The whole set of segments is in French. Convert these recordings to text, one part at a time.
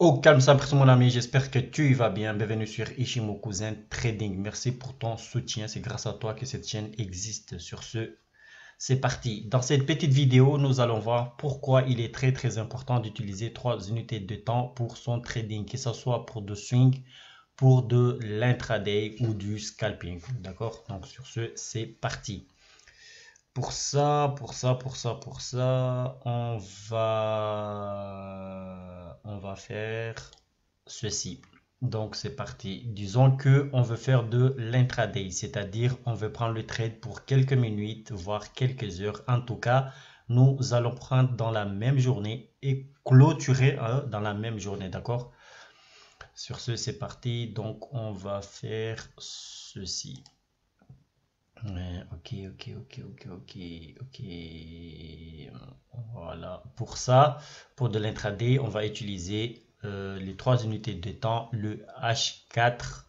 Au calme, ça mon ami, j'espère que tu y vas bien. Bienvenue sur Ishimoku Zen Trading. Merci pour ton soutien, c'est grâce à toi que cette chaîne existe. Sur ce, c'est parti. Dans cette petite vidéo, nous allons voir pourquoi il est très très important d'utiliser trois unités de temps pour son trading, que ce soit pour de swing, pour de l'intraday ou du scalping. D'accord? Donc sur ce, c'est parti. Pour ça, pour ça, pour ça, pour ça, on va, on va faire ceci. Donc c'est parti. Disons que on veut faire de l'intraday, c'est-à-dire on veut prendre le trade pour quelques minutes, voire quelques heures. En tout cas, nous allons prendre dans la même journée et clôturer hein, dans la même journée, d'accord? Sur ce, c'est parti. Donc on va faire ceci ok, ok, ok, ok, ok, ok. Voilà. Pour ça, pour de l'intraday, on va utiliser euh, les trois unités de temps, le H4,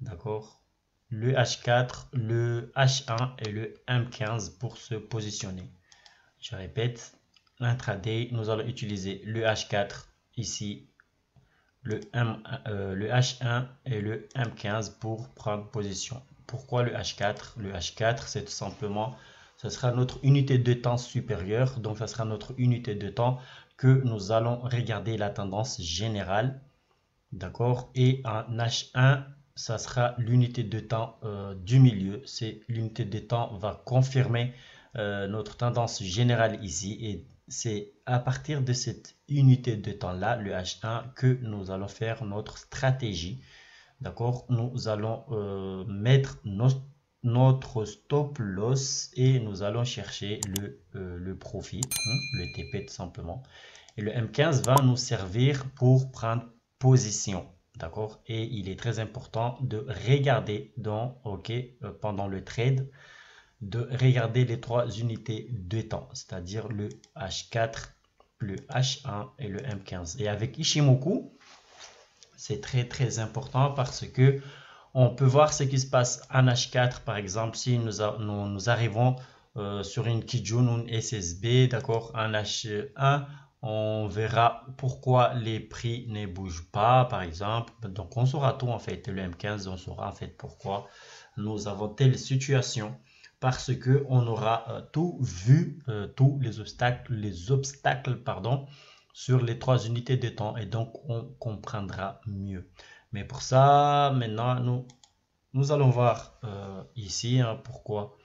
d'accord? Le H4, le H1 et le M15 pour se positionner. Je répète, l'intraday, nous allons utiliser le H4 ici, le, M, euh, le H1 et le M15 pour prendre position. Pourquoi le H4 Le H4, c'est tout simplement, ce sera notre unité de temps supérieure. Donc, ce sera notre unité de temps que nous allons regarder la tendance générale. D'accord? Et en H1, ça sera l'unité de temps euh, du milieu. C'est l'unité de temps va confirmer euh, notre tendance générale ici. Et c'est à partir de cette unité de temps-là, le H1, que nous allons faire notre stratégie. D'accord Nous allons euh, mettre notre stop loss et nous allons chercher le, euh, profit, hein, le TP tout simplement. Et le M15 va nous servir pour prendre position. D'accord Et il est très important de regarder euh, pendant le trade, de regarder les trois unités de temps, c'est-à-dire le H4, le H1 et le M15. Et avec Ishimoku, c'est très très important parce que on peut voir ce qui se passe en H4 par exemple si nous, nous, arrivons euh, sur une Kijun ou une SSB, d'accord, en H1, on verra pourquoi les prix ne bougent pas par exemple. Donc on saura tout en fait, le M15, on saura en fait pourquoi nous avons telle situation parce que on aura euh, tout vu, euh, tous les obstacles, les obstacles pardon, sur les trois unités de temps et donc on comprendra mieux. Mais pour ça, maintenant, nous, nous allons voir euh, ici hein, pourquoi.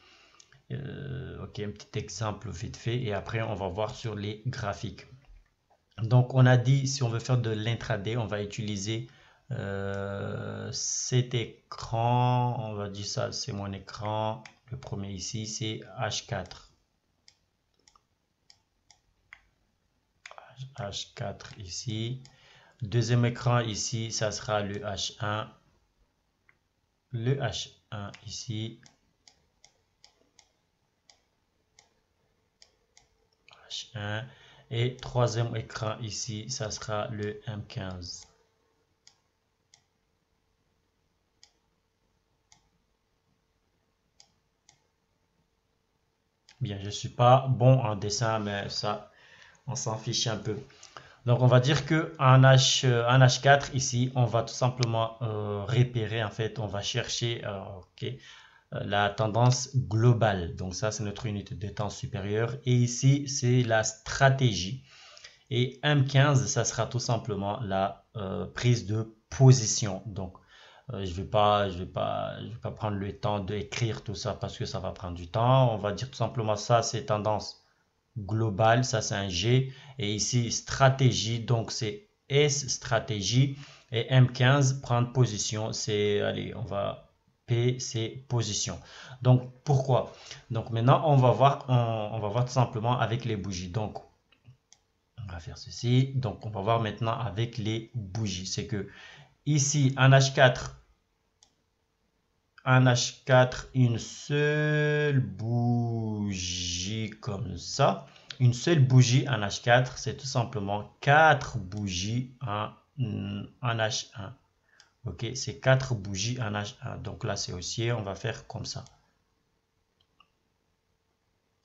Euh, ok, un petit exemple vite fait et après on va voir sur les graphiques. Donc on a dit si on veut faire de l'intraday, on va utiliser euh, cet écran. On va dire ça, c'est mon écran. Le premier ici, c'est H4. H4 ici. Deuxième écran ici, ça sera le H1. Le H1 ici. H1. Et troisième écran ici, ça sera le M15. Bien, je ne suis pas bon en dessin, mais ça, on s'en fiche un peu. Donc on va dire que en, H, en H4 ici, on va tout simplement euh, repérer, en fait, on va chercher euh, euh, la tendance globale. Donc ça, c'est notre unité de temps supérieure. Et ici, c'est la stratégie. Et M15, ça sera tout simplement la prise de position. Donc je ne vais, pas, je vais, pas, je vais pas prendre le temps d'écrire tout ça parce que ça va prendre du temps. On va dire tout simplement ça, c'est tendance global, ça c'est un G. Et ici, stratégie, donc c'est S, stratégie. Et M15, prendre position, c'est, allez, on va, P, c'est position. Donc, pourquoi? Donc, maintenant, on va voir, on, va voir tout simplement avec les bougies. Donc, on va faire ceci. Donc, on va voir maintenant avec les bougies. C'est que ici, en H4, un H4, une seule bougie comme ça. Une seule bougie en H4, c'est tout simplement 4 bougies en, en H1. Ok, c'est 4 bougies en H1. Donc là, c'est haussier, on va faire comme ça.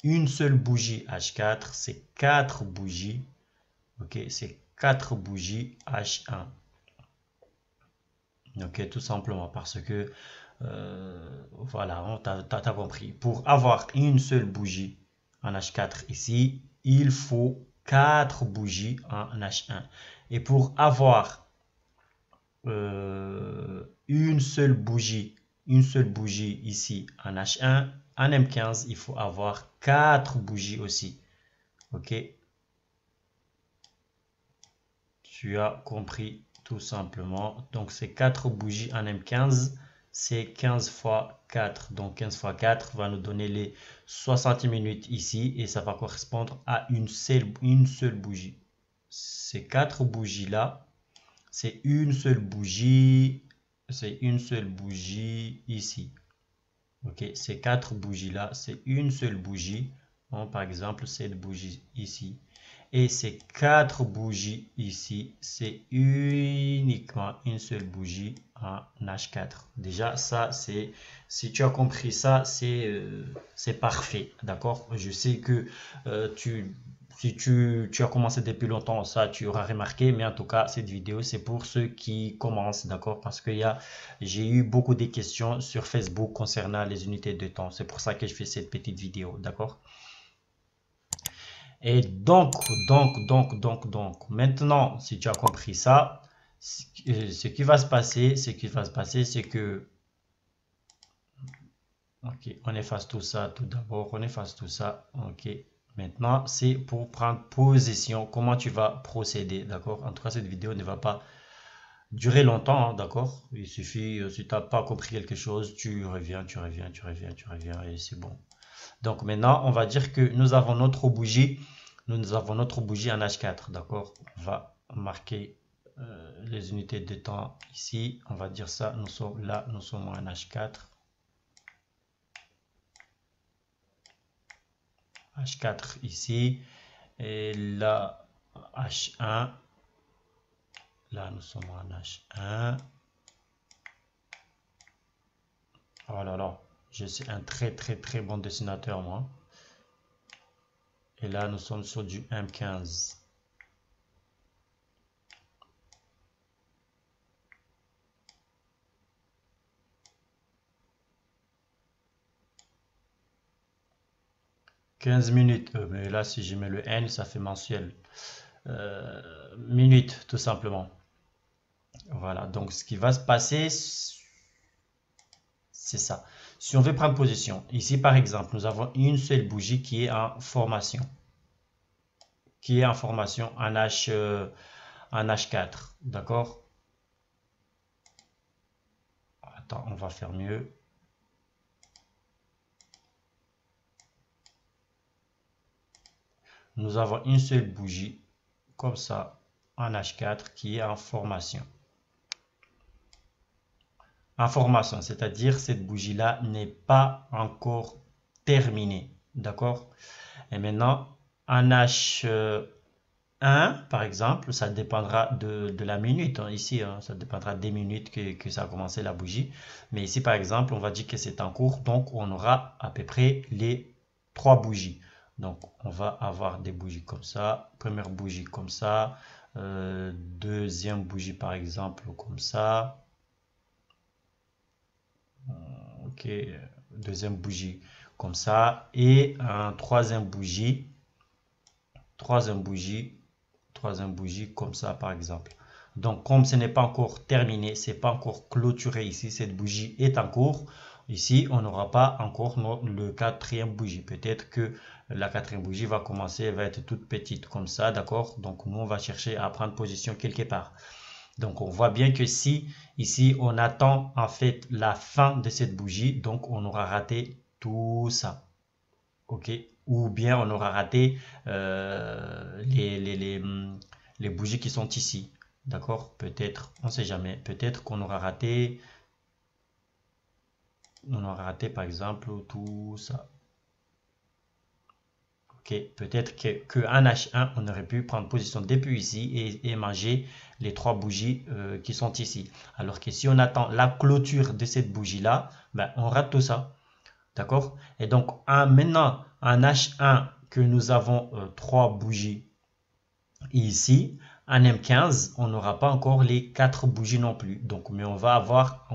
Une seule bougie H4, c'est 4 bougies. Ok, c'est 4 bougies H1. Ok, tout simplement parce que, euh, voilà, on t'a compris. Pour avoir une seule bougie en H4 ici, il faut 4 bougies en H1. Et pour avoir euh, une seule bougie, une seule bougie ici en H1, en M15, il faut avoir 4 bougies aussi. Ok? Tu as compris tout simplement. Donc, c'est 4 bougies en M15. C'est 15 fois 4. Donc, 15 fois 4 va nous donner les 60 minutes ici. Et ça va correspondre à une seule, une seule bougie. Ces 4 bougies-là, c'est une seule bougie. C'est une seule bougie ici. Ok, ces quatre bougies-là, c'est une seule bougie. par exemple, cette bougie ici. Et ces quatre bougies ici, c'est uniquement une seule bougie en H4. Déjà, ça, c'est, si tu as compris ça, c'est, euh, c'est parfait. D'accord? Je sais que euh, tu si tu, as commencé depuis longtemps, ça tu auras remarqué, mais en tout cas, cette vidéo, c'est pour ceux qui commencent, d'accord? Parce que j'ai eu beaucoup de questions sur Facebook concernant les unités de temps. C'est pour ça que je fais cette petite vidéo, d'accord? Et donc, donc, donc, donc, donc, maintenant, si tu as compris ça, ce qui va se passer, ce qui va se passer, c'est que Ok, on efface tout ça tout d'abord, on efface tout ça, ok. Maintenant, c'est pour prendre position, comment tu vas procéder, d'accord? En tout cas, cette vidéo ne va pas durer longtemps, hein, d'accord? Il suffit, euh, si tu n'as pas compris quelque chose, tu reviens, tu reviens, tu reviens, tu reviens, et c'est bon. Donc maintenant, on va dire que nous avons notre bougie, nous avons notre bougie en H4, d'accord? On va marquer euh, les unités de temps ici, on va dire ça, nous sommes là, nous sommes en H4. H4 ici. Et là, H1. Là, nous sommes en H1. Oh là là, je suis un très très très bon dessinateur moi. Et là, nous sommes sur du M15. 15 minutes. Mais là, si je mets le N, ça fait mensuel. Euh, minutes, tout simplement. Voilà. Donc, ce qui va se passer, c'est ça. Si on veut prendre position, ici, par exemple, nous avons une seule bougie qui est en formation. Qui est en formation en, H, euh, en H4. D'accord? Attends, on va faire mieux. Nous avons une seule bougie comme ça en H4 qui est en formation. En formation, c'est-à-dire cette bougie-là n'est pas encore terminée. D'accord? Et maintenant, en H1, par exemple, ça dépendra de, la minute. Hein. ici, hein, ça dépendra des minutes que, que, ça a commencé la bougie. Mais ici, par exemple, on va dire que c'est en cours. Donc, on aura à peu près les trois bougies. Donc, on va avoir des bougies comme ça. Première bougie comme ça. Euh, deuxième bougie, par exemple, comme ça. Ok. Deuxième bougie comme ça. Et un troisième bougie. Troisième bougie. Troisième bougie comme ça, par exemple. Donc, comme ce n'est pas encore terminé, c'est pas encore clôturé ici, cette bougie est en cours. Ici, on n'aura pas encore le quatrième bougie. Peut-être que la quatrième bougie va commencer, va être toute petite comme ça, d'accord? Donc, nous, on va chercher à prendre position quelque part. Donc, on voit bien que si, ici, on attend en fait la fin de cette bougie, donc on aura raté tout ça. OK? Ou bien on aura raté euh, les, bougies qui sont ici. D'accord? Peut-être, on ne sait jamais. Peut-être qu'on aura raté on aura raté par exemple tout ça. Ok, peut-être que, que H1, on aurait pu prendre position depuis ici et, manger les trois bougies euh, qui sont ici. Alors que si on attend la clôture de cette bougie-là, ben, on rate tout ça. D'accord? Et donc, maintenant, en H1, que nous avons euh, trois bougies ici, en M15, on n'aura pas encore les quatre bougies non plus. Donc, mais on va avoir,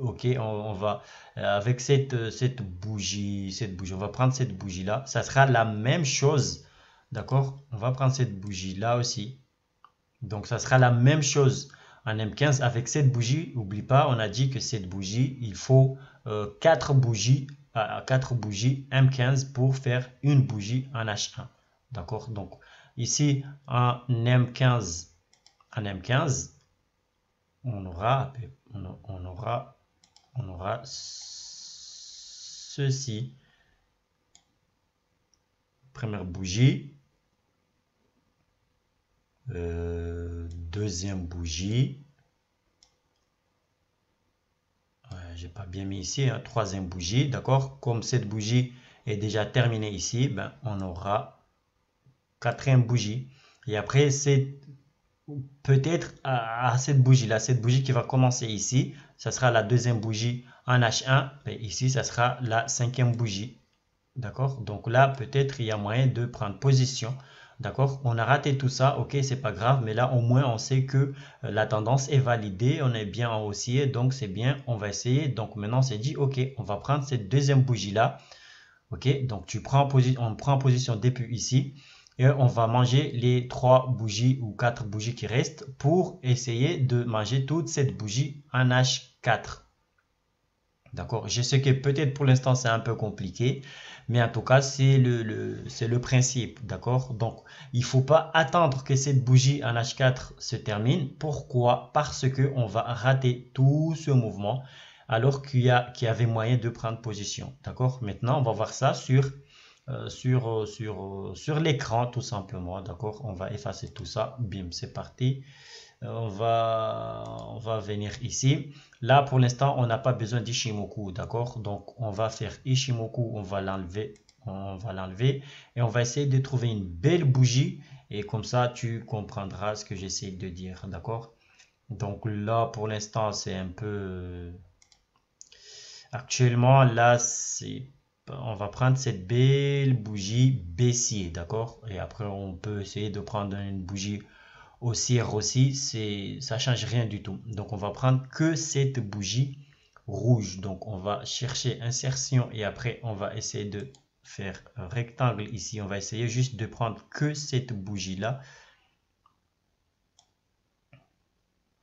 ok, on, va euh, avec cette, cette bougie, cette bougie, on va prendre cette bougie là. Ça sera la même chose, d'accord? On va prendre cette bougie là aussi. Donc, ça sera la même chose en M15 avec cette bougie. N'oublie pas, on a dit que cette bougie, il faut euh, quatre bougies à 4 bougies M15 pour faire une bougie en H1. D'accord? Donc, Ici, en M15, en M15, on aura, on, aura, on aura ceci. Première bougie. Euh, deuxième bougie. J'ai pas bien mis ici. Hein, troisième bougie. D'accord Comme cette bougie est déjà terminée ici, ben, on aura quatrième bougie. Et après, c'est peut-être à, cette bougie-là, cette bougie qui va commencer ici, ça sera la deuxième bougie en H1. Et ici, ça sera la cinquième bougie. D'accord? Donc là, peut-être il y a moyen de prendre position. D'accord? On a raté tout ça, ok, c'est pas grave, mais là au moins on sait que euh, la tendance est validée, on est bien en haussier, donc c'est bien, on va essayer. Donc maintenant c'est dit, ok, on va prendre cette deuxième bougie là. Ok, donc tu prends position, on prend en position depuis ici et on va manger les trois bougies ou quatre bougies qui restent pour essayer de manger toute cette bougie en H4. D'accord? Je sais que peut-être pour l'instant c'est un peu compliqué, mais en tout cas c'est le, principe. D'accord? Donc il ne faut pas attendre que cette bougie en H4 se termine. Pourquoi? Parce qu'on va rater tout ce mouvement alors qu'il y, y avait moyen de prendre position. D'accord? Maintenant on va voir ça sur sur, euh, sur, euh, sur l'écran tout simplement. D'accord? On va effacer tout ça. Bim, c'est parti. on va, on va venir ici. Là, pour l'instant, on n'a pas besoin d'Ishimoku. D'accord? Donc, on va faire Ishimoku. On va l'enlever. On va l'enlever. Et on va essayer de trouver une belle bougie. Et comme ça, tu comprendras ce que j'essaie de dire. D'accord? Donc là, pour l'instant, c'est un peu... Actuellement, là, c'est on va prendre cette belle bougie baissier, d'accord? Et après, on peut essayer de prendre une bougie haussière aussi, c'est ça change rien du tout. Donc, on va prendre que cette bougie rouge. Donc, on va chercher insertion et après, on va essayer de faire un rectangle ici. On va essayer juste de prendre que cette bougie-là.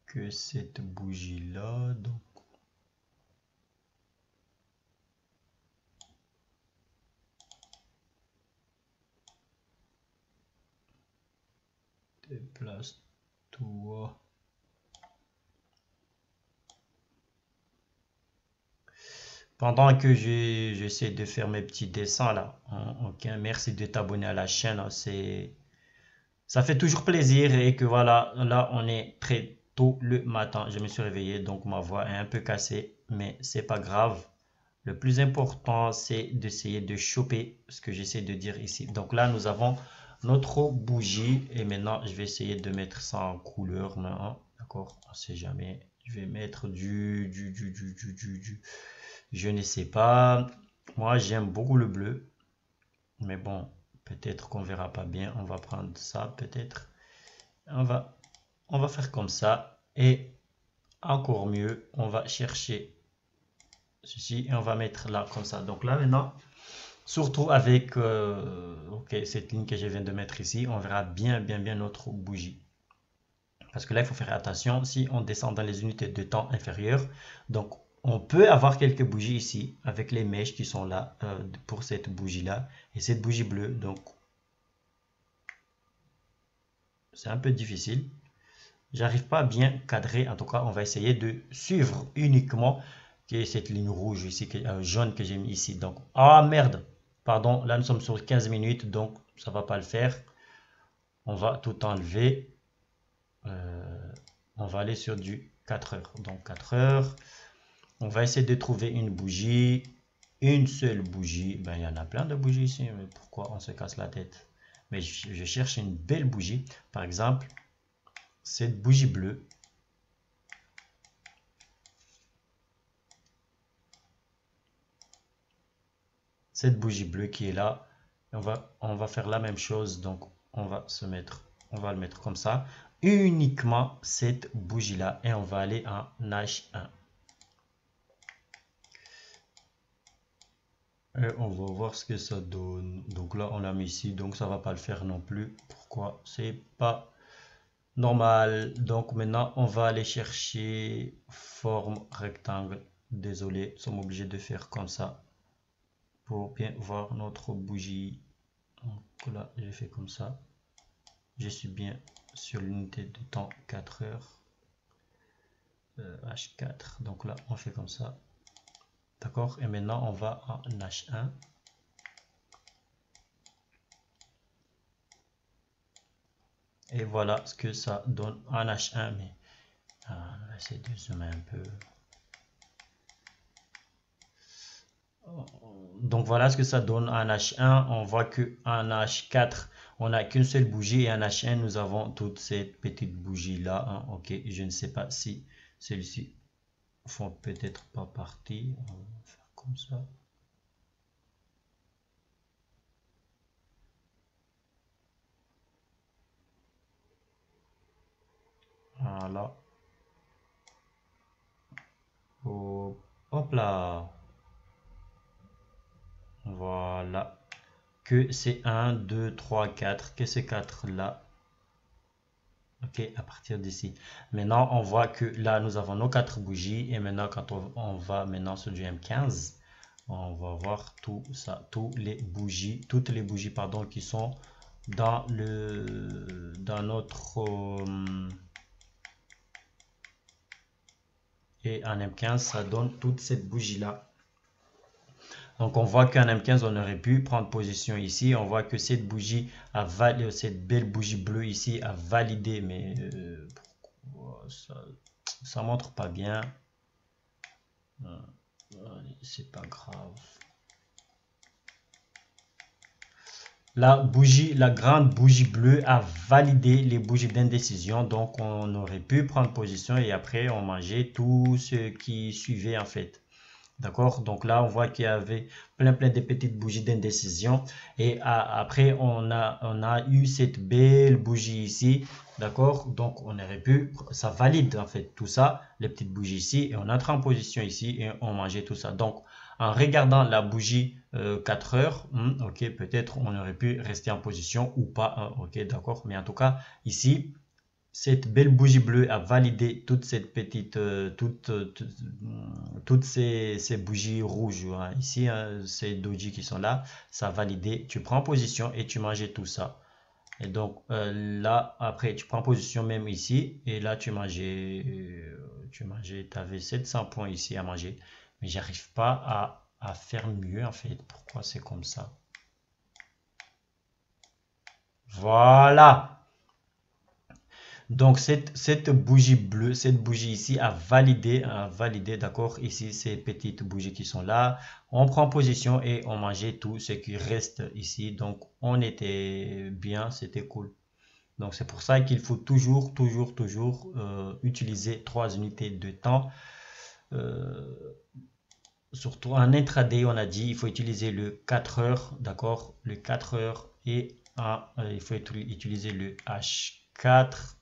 Que cette bougie-là. Déplace-toi. Pendant que j'essaie de faire mes petits dessins là. Hein, ok, merci de t'abonner à la chaîne. Hein, c'est ça fait toujours plaisir et que voilà, là on est très tôt le matin. Je me suis réveillé donc ma voix est un peu cassée, mais c'est pas grave. Le plus important c'est d'essayer de choper ce que j'essaie de dire ici. Donc là nous avons notre bougie. Et maintenant, je vais essayer de mettre ça en couleur. D'accord? On sait jamais. Je vais mettre du, du, du, du, du, du, Je ne sais pas. Moi, j'aime beaucoup le bleu. Mais bon, peut-être qu'on verra pas bien. On va prendre ça, peut-être. On va, on va faire comme ça. Et encore mieux, on va chercher ceci et on va mettre là comme ça. Donc là, maintenant, Surtout avec euh, cette ligne que je viens de mettre ici, on verra bien, bien, bien notre bougie. Parce que là, il faut faire attention si on descend dans les unités de temps inférieures. Donc, on peut avoir quelques bougies ici avec les mèches qui sont là euh, pour cette bougie-là. Et cette bougie bleue, donc, c'est un peu difficile. J'arrive pas à bien cadrer. En tout cas, on va essayer de suivre uniquement cette ligne rouge ici, euh, jaune que j'ai mis ici. Donc, ah merde Pardon, là nous sommes sur 15 minutes, donc ça va pas le faire. On va tout enlever. Euh, on va aller sur du 4 heures. Donc 4 heures. On va essayer de trouver une bougie. Une seule bougie. Ben, il y en a plein de bougies ici. Mais pourquoi on se casse la tête? Mais je cherche une belle bougie. Par exemple, cette bougie bleue. Cette bougie bleue qui est là. On va, faire la même chose. Donc, on va se mettre, on va le mettre comme ça. uniquement cette bougie-là et on va aller en H1. Et on va voir ce que ça donne. Donc là, on l'a mis ici, donc ça va pas le faire non plus. Pourquoi? C'est pas normal. Donc maintenant, on va aller chercher forme rectangle. Désolé, nous sommes obligés de faire comme ça pour bien voir notre bougie. Donc là, j'ai fait comme ça. Je suis bien sur l'unité de temps 4 heures. H4. Euh, donc là, on fait comme ça. D'accord Et maintenant, on va en H1. Et voilà ce que ça donne en H1. Mais ah, c'est de zoomer un peu. Voilà ce que ça donne en H1. On voit que en H4, on n'a qu'une seule bougie et en H1, nous avons toutes ces petites bougies là. Hein. Ok, je ne sais pas si celui-ci font peut-être pas partie. On va faire comme ça. Voilà. Hop là. Voilà. Que c'est 1, 2, 3, 4. Que ces 4 là. Ok, à partir d'ici. Maintenant, on voit que là, nous avons nos 4 bougies. Et maintenant, quand on, va maintenant sur du M15, on va voir tout ça, tous les bougies, toutes les bougies, pardon, qui sont dans le, dans notre, euh, et en M15, ça donne toute cette bougie là. Donc on voit qu'en M15, on aurait pu prendre position ici. On voit que cette bougie a validé, cette belle bougie bleue ici a validé, mais euh, ça, ne montre pas bien. Euh, c'est pas grave. La bougie, la grande bougie bleue a validé les bougies d'indécision. Donc on aurait pu prendre position et après on mangeait tout ce qui suivait en fait. D'accord? Donc là, on voit qu'il y avait plein plein de petites bougies d'indécision. Et après, on a, eu cette belle bougie ici. D'accord? Donc on aurait pu, ça valide en fait tout ça, les petites bougies ici. Et on entre en position ici et on mangeait tout ça. Donc en regardant la bougie 4 euh, heures, hmm, ok, peut-être on aurait pu rester en position ou pas. Hein, d'accord Mais en tout cas, ici, cette belle bougie bleue a validé toute cette petite, euh, toute, euh, toutes ces, bougies rouges. Hein. Ici, hein, ces doji qui sont là, ça a validé. Tu prends position et tu manges tout ça. Et donc euh, là, après, tu prends position même ici. Et là, tu mangeais, tu mangeais, tu avais 700 points ici à manger. Mais j'arrive pas à, à faire mieux en fait. Pourquoi c'est comme ça? Voilà donc cette, bougie bleue, cette bougie ici a validé, a validé, d'accord, ici ces petites bougies qui sont là. On prend position et on mangeait tout ce qui reste ici. Donc on était bien, c'était cool. Donc c'est pour ça qu'il faut toujours, toujours, toujours euh, utiliser trois unités de temps. Euh, surtout en intraday, on a dit, il faut utiliser le 4 heures, d'accord, le 4 heures et euh, il faut utiliser le H4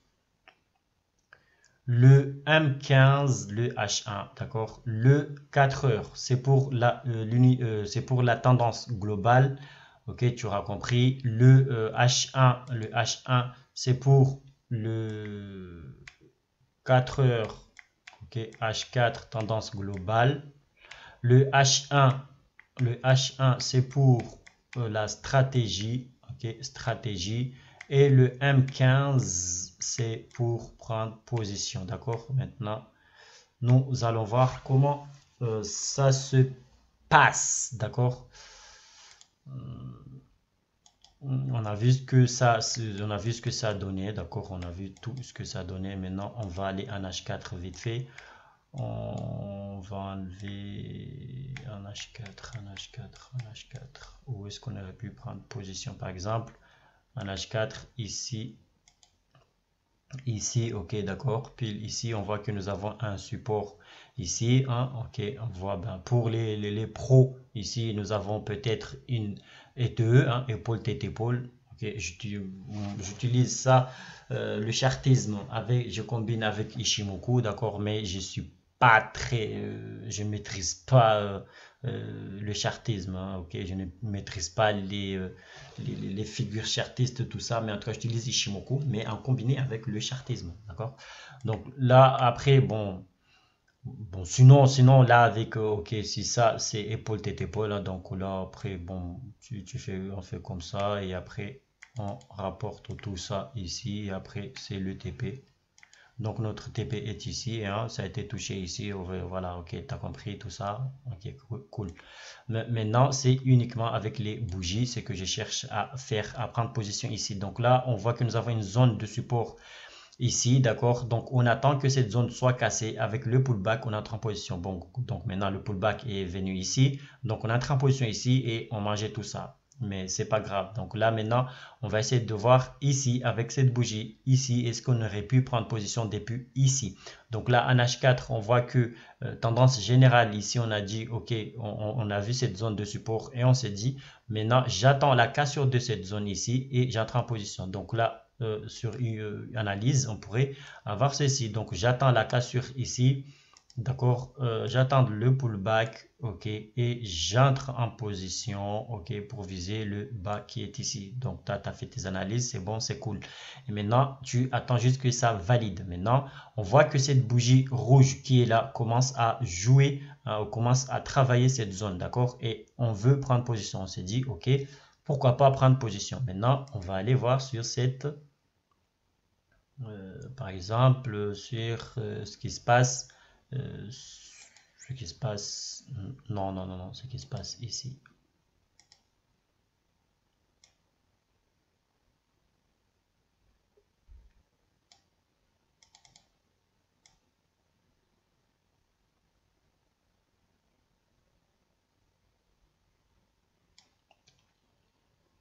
le M15, le H1, d'accord? Le 4 heures, c'est pour, la, euh, euh, pour la tendance globale, ok, tu auras compris. Le H1, euh, le H1, c'est pour le 4 heures, ok, H4, tendance globale. Le H1, le H1, c'est pour la stratégie, ok, stratégie. Et le M15, c'est pour prendre position. D'accord? Maintenant, nous allons voir comment euh, ça se passe. D'accord? Euh, on a vu ce que ça on a vu ce que ça donnait d'accord? On a vu tout ce que ça donnait. Maintenant on va aller en h4 vite fait. On va enlever un h4 un h4 un h4 où est-ce qu'on aurait pu prendre position par exemple? Un h4 ici. Ici ok d'accord. Puis ici on voit que nous avons un support ici hein, ok. On voit ben, pour les, les, pros ici nous avons peut-être une ETE hein, épaule tête épaule. Ok j'utilise ça euh, le chartisme, avec, je combine avec Ishimoku, d'accord, mais je suis pas très, euh, je maîtrise pas le chartisme, hein, ok, je ne maîtrise pas les, les, les, figures chartistes, tout ça, mais en tout cas, j'utilise Ishimoku, mais en combiné avec le chartisme, d'accord? Donc là, après, bon, Bon, sinon, sinon là, avec, euh, ok, si ça, c'est épaule, tête, épaule, hein, donc là, après, bon, tu, tu, fais, on fait comme ça, et après, on rapporte tout ça ici, et après, c'est le TP. Donc, notre TP est ici, hein, ça a été touché ici, voilà, ok, tu as compris tout ça, ok, cool. Maintenant, c'est uniquement avec les bougies, c'est que je cherche à faire, à prendre position ici. Donc là, on voit que nous avons une zone de support ici, d'accord? Donc, on attend que cette zone soit cassée. Avec le pullback, on entre en position. Bon, donc maintenant, le pullback est venu ici. Donc, on entre en position ici et on mangeait tout ça. Mais c'est pas grave. Donc là, maintenant, on va essayer de voir ici, avec cette bougie, ici, est-ce qu'on aurait pu prendre position depuis ici? Donc là, en H4, on voit que euh, tendance générale, ici, on a dit, OK, on, a vu cette zone de support et on s'est dit, maintenant, j'attends la cassure de cette zone ici et j'entre en position. Donc là, euh, sur une euh, analyse, on pourrait avoir ceci. Donc, j'attends la cassure ici. D'accord euh, J'attends le pullback. OK. Et j'entre en position. OK. Pour viser le bas qui est ici. Donc, tu as, fait tes analyses. C'est bon, c'est cool. Et maintenant, tu attends juste que ça valide. Maintenant, on voit que cette bougie rouge qui est là commence à jouer, commence à travailler cette zone. D'accord? Et on veut prendre position. On s'est dit, OK pourquoi pas prendre position? Maintenant, on va aller voir sur cette, euh, par exemple, sur euh, ce qui se passe, euh, ce qui se passe, non, non, non, non, ce qui se passe ici.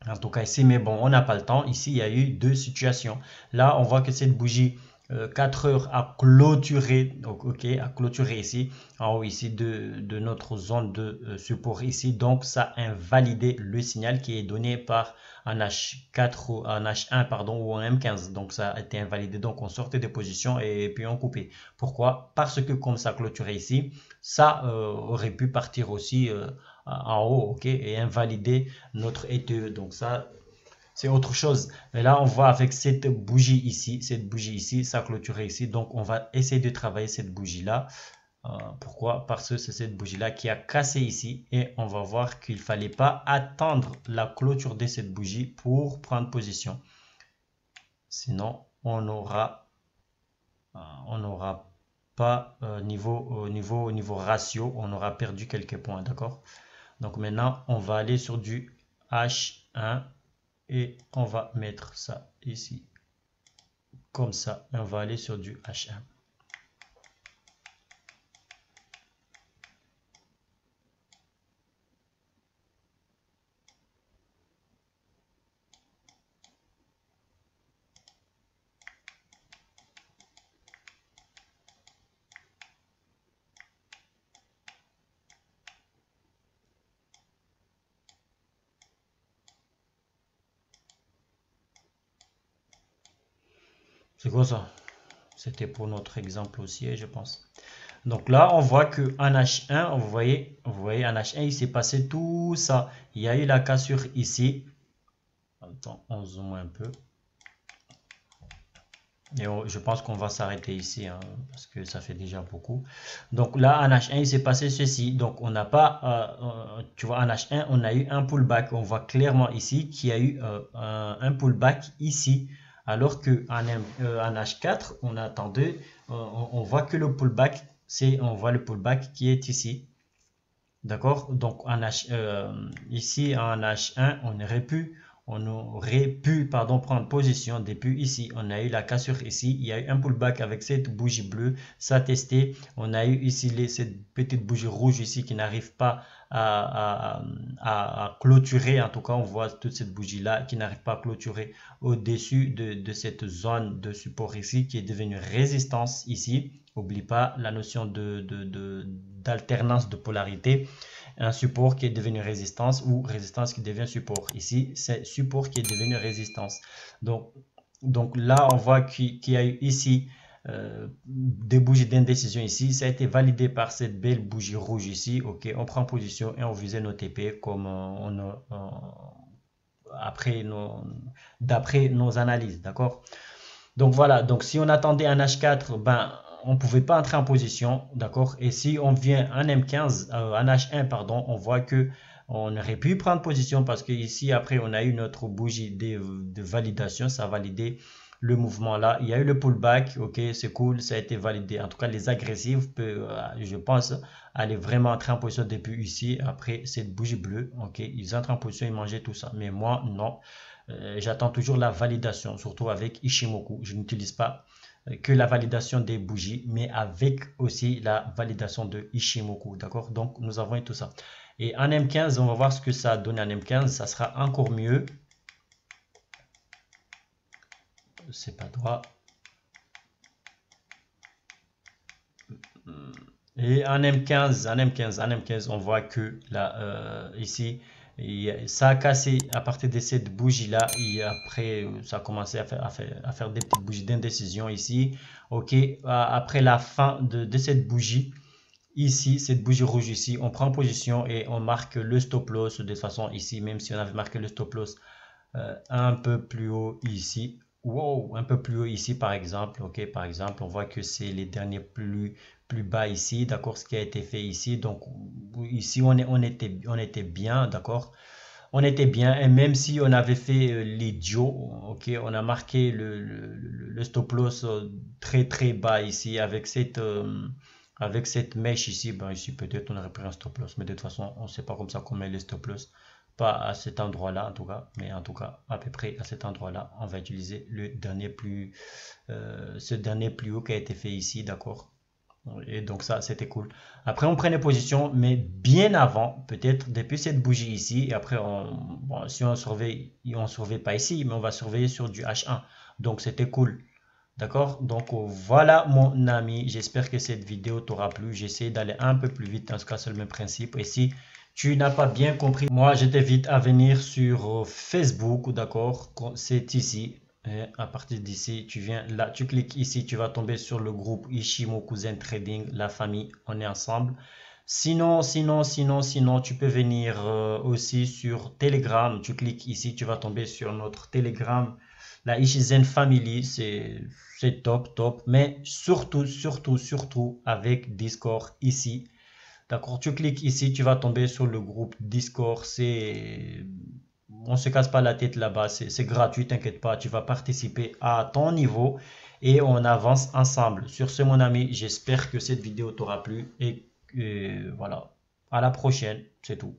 En tout cas ici, mais bon, on n'a pas le temps. Ici, il y a eu deux situations. Là, on voit que cette bougie 4 euh, heures a clôturé, donc, ok, a clôturé ici, en haut ici de, de notre zone de euh, support ici. Donc, ça a invalidé le signal qui est donné par un H4 ou un H1 pardon ou un M15. Donc, ça a été invalidé. Donc, on sortait des positions et puis on coupait. Pourquoi? Parce que comme ça clôturé ici, ça euh, aurait pu partir aussi en haut, ok, et invalider notre ETE. Donc ça, c'est autre chose. Mais là, on voit avec cette bougie ici, cette bougie ici, ça clôturé ici. Donc, on va essayer de travailler cette bougie-là. Euh, pourquoi? Parce que c'est cette bougie-là qui a cassé ici. Et on va voir qu'il ne fallait pas attendre la clôture de cette bougie pour prendre position. Sinon, on aura, euh, on n'aura pas euh, niveau, niveau, niveau ratio, on aura perdu quelques points, d'accord? Donc maintenant, on va aller sur du H1 et on va mettre ça ici. Comme ça, on va aller sur du H1. C'était pour notre exemple aussi, je pense. Donc là, on voit que en H1, vous voyez, vous voyez, en H1, il s'est passé tout ça. Il y a eu la cassure ici. Attends, on zoome un peu. Et je pense qu'on va s'arrêter ici, hein, parce que ça fait déjà beaucoup. Donc là, en H1, il s'est passé ceci. Donc on n'a pas, euh, euh, tu vois, en H1, on a eu un pullback. On voit clairement ici qu'il y a eu euh, un pullback ici. Alors que en, H4, euh, on attendait, euh, on, voit que le pullback, c'est, on voit le pullback qui est ici. D'accord? Donc en H, euh, ici en H1, on aurait pu on aurait pu pardon, prendre position depuis ici. On a eu la cassure ici. Il y a eu un pullback avec cette bougie bleue. Ça a testé. On a eu ici cette petite bougie rouge ici qui n'arrive pas à, à, clôturer. En tout cas, on voit toute cette bougie-là qui n'arrive pas à clôturer au-dessus de, de, cette zone de support ici qui est devenue résistance ici. N'oublie pas la notion d'alternance de, de, de polarité un support qui est devenu résistance ou résistance qui devient support. Ici, c'est support qui est devenu résistance. Donc, Donc là, on voit qu'il y a eu ici euh, des bougies d'indécision ici. Ça a été validé par cette belle bougie rouge ici. Ok, on prend position et on visait nos TP comme on, après nos, d'après nos analyses, d'accord? Donc voilà, donc si on attendait un H4, ben on pouvait pas entrer en position, d'accord? Et si on vient un M15, euh, un H1, pardon, on voit que on aurait pu prendre position parce que ici après on a eu notre bougie de, validation, ça a validé le mouvement là. Il y a eu le pullback, ok, c'est cool, ça a été validé. En tout cas, les agressifs euh, je pense, aller vraiment entrer en position depuis ici, après cette bougie bleue, ok, ils entrent en position, ils mangeaient tout ça. Mais moi, non, euh, j'attends toujours la validation, surtout avec Ishimoku. Je n'utilise pas que la validation des bougies, mais avec aussi la validation de Ishimoku, d'accord? Donc, nous avons tout ça. Et en M15, on va voir ce que ça donne en M15, ça sera encore mieux c'est pas droit. Et en M15, en M15, en M15, on voit que là, euh, ici, ça a cassé à partir de cette bougie là et après ça a commencé à faire, à faire, des petites bougies d'indécision ici. Ok après la fin de, cette bougie ici cette bougie rouge ici on prend position et on marque le stop loss de toute façon ici même si on avait marqué le stop loss euh, un peu plus haut ici wow, un peu plus haut ici par exemple, ok, par exemple, on voit que c'est les derniers plus, plus bas ici, d'accord, ce qui a été fait ici, donc ici on, est, on, était, on était bien, d'accord, on était bien, et même si on avait fait euh, l'idiot, ok, on a marqué le, le, stop loss euh, très très bas ici, avec cette... Euh, avec cette mèche ici, ben ici peut-être on aurait pris un stop loss, mais de toute façon on ne sait pas comme ça qu'on met les stop loss pas à cet endroit-là en tout cas, mais en tout cas à peu près à cet endroit-là, on va utiliser le dernier plus, euh, ce dernier plus haut qui a été fait ici, d'accord Et donc ça, c'était cool. Après, on prenait position, mais bien avant, peut-être depuis cette bougie ici, et après, on, si on surveille, on surveille pas ici, mais on va surveiller sur du H1. Donc c'était cool. D'accord? Donc voilà mon ami, j'espère que cette vidéo t'aura plu. J'essaie d'aller un peu plus vite, en ce cas c'est le même principe. Et si tu n'as pas bien compris, moi je t'invite à venir sur euh, Facebook, d'accord? C'est ici. Et à partir d'ici, tu viens là, tu cliques ici, tu vas tomber sur le groupe Ishimoku Zen Trading, la famille, on est ensemble. Sinon, sinon, sinon, sinon, tu peux venir euh, aussi sur Telegram. Tu cliques ici, tu vas tomber sur notre Telegram, la Ishizen Family. C'est top, top. Mais surtout, surtout, surtout avec Discord ici. D'accord, tu cliques ici, tu vas tomber sur le groupe Discord. C'est, on se casse pas la tête là-bas, c'est gratuit, t'inquiète pas. Tu vas participer à ton niveau et on avance ensemble. Sur ce, mon ami, j'espère que cette vidéo t'aura plu et voilà. À la prochaine, c'est tout.